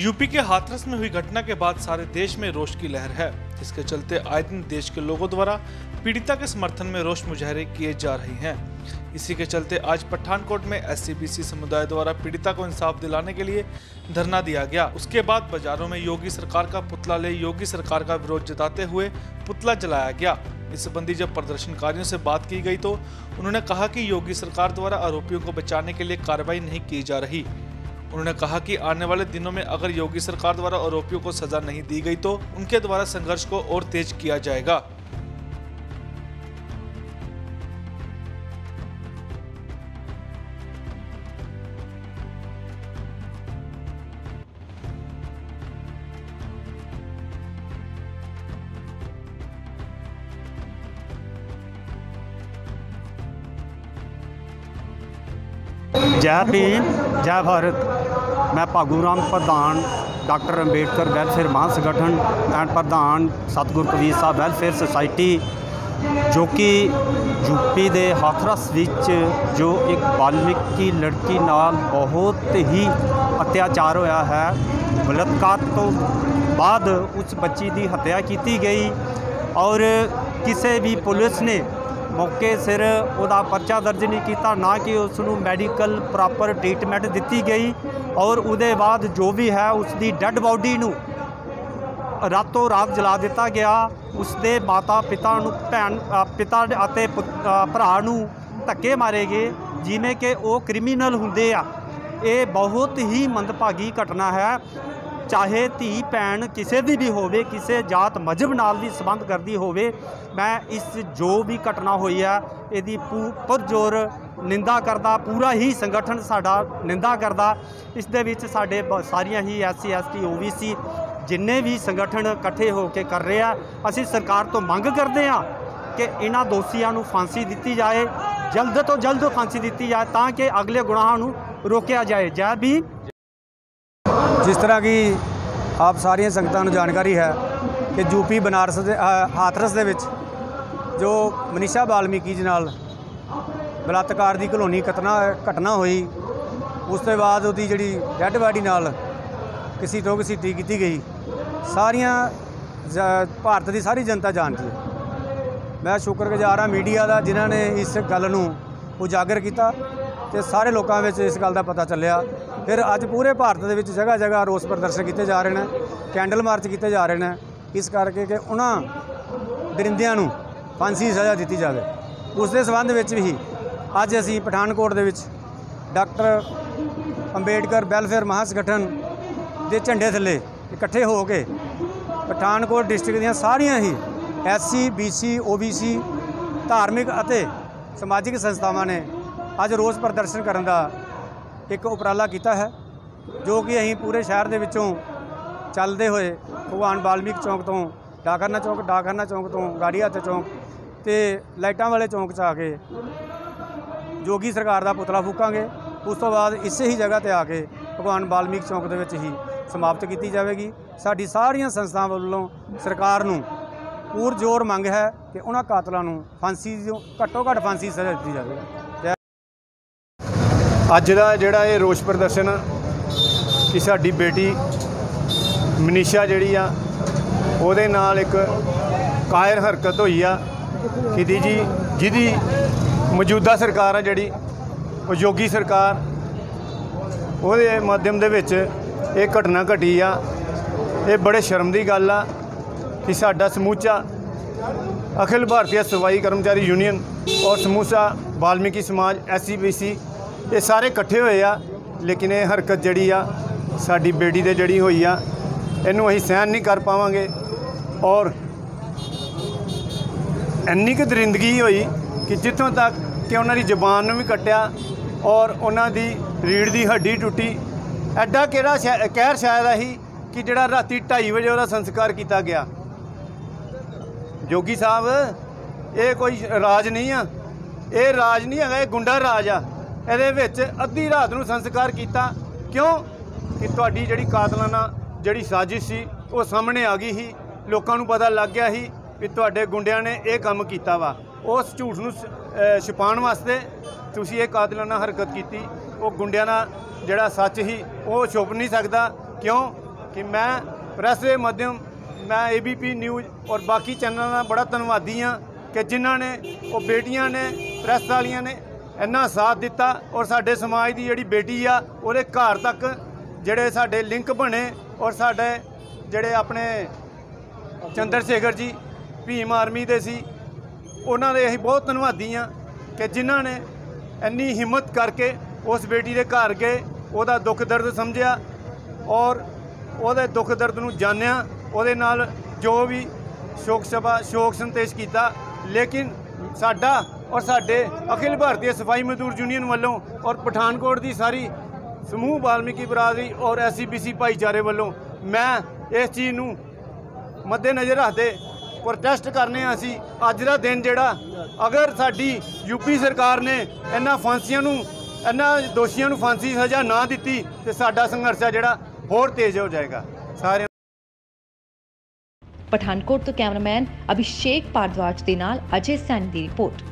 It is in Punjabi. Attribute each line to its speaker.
Speaker 1: यूपी के हाथरस में हुई घटना के बाद सारे देश में रोष की लहर है। इसके चलते आए दिन देश के लोगों द्वारा पीड़िता के समर्थन में रोष मुजाहरे किए जा रहे हैं। इसी के चलते आज पठानकोट में एस समुदाय द्वारा पीड़िता को इंसाफ दिलाने के लिए धरना दिया गया। उसके बाद बाजारों में योगी सरकार का पुतला ले योगी सरकार का विरोध जताते हुए पुतला जलाया गया। इस संबंधी जब प्रदर्शनकारियों से बात की गई तो उन्होंने कहा कि योगी सरकार द्वारा आरोपियों को बचाने के लिए कार्रवाई नहीं की जा रही। उन्होंने कहा कि आने वाले दिनों में अगर योगी सरकार द्वारा आरोपियों को सजा नहीं दी गई तो उनके द्वारा संघर्ष को और तेज किया जाएगा
Speaker 2: ਜੈ ਭੀਮ, ਜੈ ਭਾਰਤ। ਮੈਂ ਭਾਗੂ ਰਾਮ ਪ੍ਰਧਾਨ, ਡਾਕਟਰ ਅੰਬੇਡਕਰ ਵੈਲਫੇਅਰ ਮਹਾਂ ਸੰਗਠਨ ਐਂਡ ਪ੍ਰਧਾਨ ਸਤਿਗੁਰ ਕਬੀਰ ਸਾਹਿਬ ਵੈਲਫੇਅਰ ਸੁਸਾਇਟੀ, ਜੋ ਕਿ ਯੂਪੀ ਦੇ ਹਾਥਰਸ ਵਿੱਚ ਜੋ ਇੱਕ ਬਾਲਮਿਕੀ ਲੜਕੀ ਨਾਲ ਬਹੁਤ ਹੀ ਅਤਿਆਚਾਰ ਹੋਇਆ ਹੈ। ਬਲਾਤਕਾਰ ਤੋਂ ਬਾਅਦ ਉਸ ਬੱਚੀ ਦੀ ਹੱਤਿਆ ਕੀਤੀ ਗਈ ਔਰ ਕਿਸੇ ਵੀ ਪੁਲਿਸ ਨੇ ਮੌਕੇ ਸਿਰ ਉਹਦਾ ਪਰਚਾ ਦਰਜ ਨਹੀਂ ਕੀਤਾ, ਨਾ ਕਿ ਉਸ ਨੂੰ ਮੈਡੀਕਲ ਪ੍ਰੋਪਰ ਟ੍ਰੀਟਮੈਂਟ ਦਿੱਤੀ ਗਈ ਔਰ ਉਹਦੇ ਬਾਅਦ ਜੋ ਵੀ ਹੈ ਉਸ ਦੀ ਡੈੱਡ ਬਾਡੀ ਨੂੰ ਰਾਤੋਂ ਰਾਤ ਜਲਾ ਦਿੱਤਾ ਗਿਆ। ਉਸ ਦੇ ਮਾਤਾ ਪਿਤਾ ਨੂੰ, ਭੈਣ ਪਿਤਾ ਅਤੇ ਪੁੱਤ- ਭਰਾ ਨੂੰ ਧੱਕੇ ਮਾਰੇ ਗਏ, ਜਿਵੇਂ ਕਿ ਉਹ ਕ੍ਰਿਮੀਨਲ ਹੁੰਦੇ ਆ। ਇਹ ਬਹੁਤ ਹੀ ਮੰਦਭਾਗੀ ਘਟਨਾ ਹੈ। ਚਾਹੇ ਧੀ ਭੈਣ ਕਿਸੇ ਦੀ ਵੀ ਹੋਵੇ, ਕਿਸੇ ਜਾਤ ਮਜਹਬ ਨਾਲ ਵੀ ਸੰਬੰਧ ਕਰਦੀ ਹੋਵੇ, ਮੈਂ ਇਸ ਜੋ ਵੀ ਘਟਨਾ ਹੋਈ ਹੈ ਇਹਦੀ ਪੂ- ਪੁਰਜੋਰ ਨਿੰਦਾ ਕਰਦਾ, ਪੂਰਾ ਹੀ ਸੰਗਠਨ ਸਾਡਾ ਨਿੰਦਾ ਕਰਦਾ। ਇਸ ਦੇ ਵਿੱਚ ਸਾਡੇ ਬ- ਸਾਰੀਆਂ ਹੀ ਐਸਸੀ ਐਸਟੀ ਓਬੀਸੀ ਜਿੰਨੇ ਵੀ ਸੰਗਠਨ ਇਕੱਠੇ ਹੋ ਕੇ ਕਰ ਰਹੇ ਆ, ਅਸੀਂ ਸਰਕਾਰ ਤੋਂ ਮੰਗ ਕਰਦੇ ਆ ਕਿ ਇਹਨਾਂ ਦੋਸ਼ੀਆਂ ਨੂੰ ਫਾਂਸੀ ਦਿੱਤੀ ਜਾਏ, ਜਲਦ ਤੋਂ ਜਲਦ ਫਾਂਸੀ ਦਿੱਤੀ ਜਾਏ, ਤਾਂ ਕਿ ਅਗਲੇ ਗੁਨਾਹਾਂ ਨੂੰ ਰੋਕਿਆ ਜਾਏ। ਜੈ ਵੀ
Speaker 3: ਜਿਸ ਤਰ੍ਹਾਂ ਕਿ ਆਪ ਸਾਰੀਆਂ ਸੰਗਤਾਂ ਨੂੰ ਜਾਣਕਾਰੀ ਹੈ ਕਿ ਯੂਪੀ ਬਨਾਰਸ ਦੇ ਅ, ਹਾਥਰਸ ਦੇ ਵਿੱਚ ਜੋ ਮਨੀਸ਼ਾ ਬਾਲਮੀਕੀ ਜੀ ਨਾਲ ਬਲਾਤਕਾਰ ਦੀ ਘਲੋਨੀ ਘਟਨਾ ਘਟਨਾ ਹੋਈ ਉਸ ਤੋਂ ਬਾਅਦ ਉਹਦੀ ਜਿਹੜੀ ਡੈੱਡ ਬਾਡੀ ਨਾਲ ਕਿਸੇ ਤੋਂ ਕਿਸੇ ਟੀ ਕੀਤੀ ਗਈ ਸਾਰੀਆਂ ਭਾਰਤ ਦੀ ਸਾਰੀ ਜਨਤਾ ਜਾਣਦੀ ਹੈ। ਮੈਂ ਸ਼ੁਕਰਗੁਜ਼ਾਰ ਹਾਂ ਮੀਡੀਆ ਦਾ ਜਿਨ੍ਹਾਂ ਨੇ ਇਸ ਗੱਲ ਨੂੰ ਉਜਾਗਰ ਕੀਤਾ। ਤੇ ਸਾਰੇ ਲੋਕਾਂ ਵਿੱਚ ਇਸ ਗੱਲ ਦਾ ਪਤਾ ਚੱਲਿਆ। ਫਿਰ ਅੱਜ ਪੂਰੇ ਭਾਰਤ ਦੇ ਵਿੱਚ ਜਗ੍ਹਾ ਜਗ੍ਹਾ ਰੋਸ ਪ੍ਰਦਰਸ਼ਨ ਕੀਤੇ ਜਾ ਰਹੇ ਨੇ, ਕੈਂਡਲ ਮਾਰਚ ਕੀਤੇ ਜਾ ਰਹੇ ਨੇ। ਇਸ ਕਰਕੇ ਕਿ ਉਹਨਾਂ ਦਰਿੰਦਿਆਂ ਨੂੰ ਫਾਂਸੀ ਦੀ ਸਜ਼ਾ ਦਿੱਤੀ ਜਾਵੇ। ਉਸ ਦੇ ਸੰਬੰਧ ਵਿੱਚ ਵੀ ਅੱਜ ਅਸੀਂ ਪਠਾਨਕੋਟ ਦੇ ਵਿੱਚ ਡਾਕਟਰ ਅੰਬੇਡਕਰ ਵੈਲਫੇਅਰ ਮਹਾਸੰਗਠਨ ਦੇ ਝੰਡੇ ਥੱਲੇ ਇਕੱਠੇ ਹੋ ਕੇ ਪਠਾਨਕੋਟ ਡਿਸਟ੍ਰਿਕਟ ਦੀਆਂ ਸਾਰੀਆਂ ਹੀ ਐਸਸੀ ਬੀਸੀ ਓਬੀਸੀ ਧਾਰਮਿਕ ਅਤੇ ਸਮਾਜਿਕ ਸੰਸਥਾਵਾਂ ਨੇ ਅੱਜ ਰੋਸ ਪ੍ਰਦਰਸ਼ਨ ਕਰਨ ਦਾ ਇੱਕ ਉਪਰਾਲਾ ਕੀਤਾ ਹੈ, ਜੋ ਕਿ ਅਸੀਂ ਪੂਰੇ ਸ਼ਹਿਰ ਦੇ ਵਿੱਚੋਂ ਚੱਲਦੇ ਹੋਏ ਭਗਵਾਨ ਵਾਲਮੀਕ ਚੌਂਕ ਤੋਂ ਡਾਕਰਨਾ ਚੌਂਕ ਡਾਕਰਨਾ ਚੌਂਕ ਤੋਂ ਗਾੜੀ ਹੱਥ ਚੌਂਕ ਤੇ ਲਾਈਟਾਂ ਵਾਲੇ ਚੌਂਕ 'ਚ ਆ ਕੇ ਜੋਗੀ ਸਰਕਾਰ ਦਾ ਪੁਤਲਾ ਫੂਕਾਂਗੇ। ਉਸ ਤੋਂ ਬਾਅਦ ਇਸੇ ਹੀ ਜਗ੍ਹਾ ਤੇ ਆ ਕੇ ਭਗਵਾਨ ਬਾਲਮੀਕ ਚੌਂਕ ਦੇ ਵਿੱਚ ਹੀ ਸਮਾਪਤ ਕੀਤੀ ਜਾਵੇਗੀ। ਸਾਡੀ ਸਾਰੀਆਂ ਸੰਸਥਾਵਾਂ ਵੱਲੋਂ ਸਰਕਾਰ ਨੂੰ ਪੂਰ ਜ਼ੋਰ ਮੰਗ ਹੈ ਕਿ ਉਹਨਾਂ ਕਾਤਲਾਂ ਨੂੰ ਫਾਂਸੀ ਦੀ ਘੱਟੋ ਘੱਟ ਫਾਂਸੀ ਸਜ਼ਾ ਦਿੱਤੀ ਜਾਵੇ।
Speaker 4: ਅੱਜ ਦਾ ਜਿਹੜਾ ਇਹ ਰੋਸ ਪ੍ਰਦਰਸ਼ਨ ਆ, ਕਿ ਸਾਡੀ ਬੇਟੀ ਮਨੀਸ਼ਾ ਜਿਹੜੀ ਆ, ਉਹਦੇ ਨਾਲ ਇੱਕ ਕਾਇਰ ਹਰਕਤ ਹੋਈ ਆ ਕਿਦੀ ਜੀ, ਜਿਹਦੀ ਮੌਜੂਦਾ ਸਰਕਾਰ ਆ ਜਿਹੜੀ ਉਹ ਯੋਗੀ ਸਰਕਾਰ, ਉਹਦੇ ਮਾਧਿਅਮ ਦੇ ਵਿੱਚ ਇਹ ਘਟਨਾ ਘਟੀ ਆ। ਇਹ ਬੜੇ ਸ਼ਰਮ ਦੀ ਗੱਲ ਆ ਕਿ ਸਾਡਾ ਸਮੂਚਾ ਅਖਿਲ ਭਾਰਤੀ ਸਫ਼ਾਈ ਕਰਮਚਾਰੀ ਯੂਨੀਅਨ ਔਰ ਸਮੂਸਾ ਵਾਲਮੀਕੀ ਸਮਾਜ ਐਸਸੀਬੀਸੀ ਇਹ ਸਾਰੇ ਇਕੱਠੇ ਹੋਏ ਆ, ਲੇਕਿਨ ਇਹ ਹਰਕਤ ਜਿਹੜੀ ਆ, ਸਾਡੀ ਬੇਟੀ ਦੇ ਜਿਹੜੀ ਹੋਈ ਆ, ਇਹਨੂੰ ਅਸੀਂ ਸਹਿਣ ਨਹੀਂ ਕਰ ਪਾਵਾਂਗੇ। ਔਰ ਇੰਨੀ ਕੁ ਦਰਿੰਦਗੀ ਹੋਈ ਕਿ ਜਿੱਥੋਂ ਤੱਕ ਕਿ ਉਹਨਾਂ ਦੀ ਜ਼ੁਬਾਨ ਨੂੰ ਵੀ ਕੱਟਿਆ ਔਰ ਉਹਨਾਂ ਦੀ ਰੀੜ ਦੀ ਹੱਡੀ ਟੁੱਟੀ। ਐਡਾ ਕਿਹੜਾ ਸ਼ਾ- ਕਹਿਰ ਸ਼ਾਇਦ ਆਹੀ ਕਿ ਜਿਹੜਾ ਰਾਤੀ 2:30 ਵਜੇ ਉਹਦਾ ਸੰਸਕਾਰ ਕੀਤਾ ਗਿਆ। ਜੋਗੀ ਸਾਹਿਬ, ਇਹ ਕੋਈ ਰਾਜ ਨਹੀਂ ਆ। ਇਹ ਰਾਜ ਨਹੀਂ ਹੈਗਾ, ਇਹ ਗੁੰਡਾ ਰਾਜ ਆ। ਇਹਦੇ ਵਿੱਚ ਅੱਧੀ ਰਾਤ ਨੂੰ ਸੰਸਕਾਰ ਕੀਤਾ। ਕਿਉਂ? ਕਿ ਤੁਹਾਡੀ ਜਿਹੜੀ ਕਾਤਲਾਨਾ ਜਿਹੜੀ ਸਾਜ਼ਿਸ਼ ਸੀ, ਉਹ ਸਾਹਮਣੇ ਆ ਗਈ ਸੀ। ਲੋਕਾਂ ਨੂੰ ਪਤਾ ਲੱਗ ਗਿਆ ਸੀ ਵੀ ਤੁਹਾਡੇ ਗੁੰਡਿਆਂ ਨੇ ਇਹ ਕੰਮ ਕੀਤਾ ਵਾ। ਉਸ ਝੂਠ ਨੂੰ ਸ- ਛੁਪਾਉਣ ਵਾਸਤੇ ਤੁਸੀਂ ਇਹ ਕਾਤਲਾਨਾ ਹਰਕਤ ਕੀਤੀ। ਉਹ ਗੁੰਡਿਆਂ ਦਾ ਜਿਹੜਾ ਸੱਚ ਸੀ, ਉਹ ਛੁਪ ਨਹੀਂ ਸਕਦਾ। ਕਿਉਂ? ਕਿ ਮੈਂ ਪ੍ਰੈਸ ਦੇ ਮਾਧਿਅਮ, ਮੈਂ ਏਬੀਪੀ ਨਿਊਜ਼ ਔਰ ਬਾਕੀ ਚੈਨਲਾਂ ਦਾ ਬੜਾ ਧੰਨਵਾਦੀ ਹਾਂ ਕਿ ਜਿਨ੍ਹਾਂ ਨੇ, ਉਹ ਬੇਟੀਆਂ ਨੇ, ਪ੍ਰੈਸ ਵਾਲੀਆਂ ਨੇ ਇੰਨਾ ਸਾਥ ਦਿੱਤਾ ਔਰ ਸਾਡੇ ਸਮਾਜ ਦੀ ਜਿਹੜੀ ਬੇਟੀ ਆ, ਉਹਦੇ ਘਰ ਤੱਕ ਜਿਹੜੇ ਸਾਡੇ ਲਿੰਕ ਬਣੇ ਔਰ ਸਾਡੇ ਜਿਹੜੇ ਆਪਣੇ ਚੰਦਰ ਸ਼ੇਖਰ ਜੀ, ਭੀਮ ਆਰਮੀ ਦੇ ਸੀ, ਉਹਨਾਂ ਦੇ ਅਸੀਂ ਬਹੁਤ ਧੰਨਵਾਦੀ ਹਾਂ ਕਿ ਜਿਨ੍ਹਾਂ ਨੇ ਇੰਨੀ ਹਿੰਮਤ ਕਰਕੇ ਉਸ ਬੇਟੀ ਦੇ ਘਰ ਗਏ, ਉਹਦਾ ਦੁੱਖ ਦਰਦ ਸਮਝਿਆ ਔਰ ਉਹਦੇ ਦੁੱਖ ਦਰਦ ਨੂੰ ਜਾਣਿਆ, ਉਹਦੇ ਨਾਲ ਜੋ ਵੀ ਸ਼ੋਕ ਸਭਾ, ਸ਼ੋਕ ਸੰਤੇਸ਼ ਕੀਤਾ, ਲੇਕਿਨ ਸਾਡਾ ਔਰ ਸਾਡੇ ਅਖਿਲ ਭਾਰਤੀ ਸਫ਼ਾਈ ਮਜ਼ਦੂਰ ਯੂਨੀਅਨ ਵੱਲੋਂ ਔਰ ਪਠਾਨਕੋਟ ਦੀ ਸਾਰੀ ਸਮੂਹ ਵਾਲਮੀਕੀ ਬਰਾਦਰੀ ਔਰ ਐਸਸੀਬੀਸੀ ਭਾਈਚਾਰੇ ਵੱਲੋਂ ਮੈਂ ਇਸ ਚੀਜ਼ ਨੂੰ ਮੱਦੇ ਨਜ਼ਰ ਰੱਖਦੇ ਪ੍ਰੋਟੈਸਟ ਕਰਨੇ ਆ ਅਸੀਂ। ਅੱਜ ਦਾ ਦਿਨ ਜਿਹੜਾ, ਅਗਰ ਸਾਡੀ ਯੂਪੀ ਸਰਕਾਰ ਨੇ ਇਹਨਾਂ ਫਾਂਸੀਆਂ ਨੂੰ, ਇਹਨਾਂ ਦੋਸ਼ੀਆਂ ਨੂੰ ਫਾਂਸੀ ਸਜ਼ਾ ਨਾ ਦਿੱਤੀ, ਤੇ ਸਾਡਾ ਸੰਘਰਸ਼ ਆ ਜਿਹੜਾ ਹੋਰ ਤੇਜ਼ ਹੋ ਜਾਏਗਾ। ਸਾਰੇ
Speaker 5: ਪਠਾਨਕੋਟ ਤੋਂ ਕੈਮਰਾਮੈਨ ਅਭਿਸ਼ੇਕ ਭਾਰਦਵਾਜ ਦੇ ਨਾਲ ਅਜੇ ਸੈਨ ਦੀ ਰਿਪੋਰਟ।